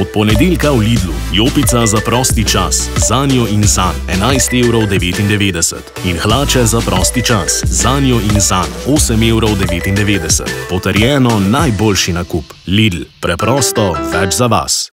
Od ponedeljka v Lidlu, jopica za prosti čas, za njo in za 11,99 evrov in hlače za prosti čas, za njo in za 8,99 evrov. Potrjeno najboljši nakup. Lidl, preprosto več za vas.